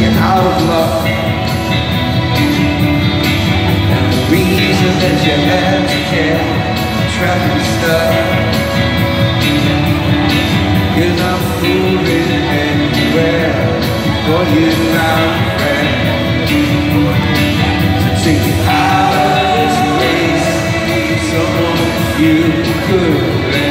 you're out of luck. And the reason that you had to care, trapped and stuck. You're not fooling anywhere, for you now, friend to take you out of this place. Someone you could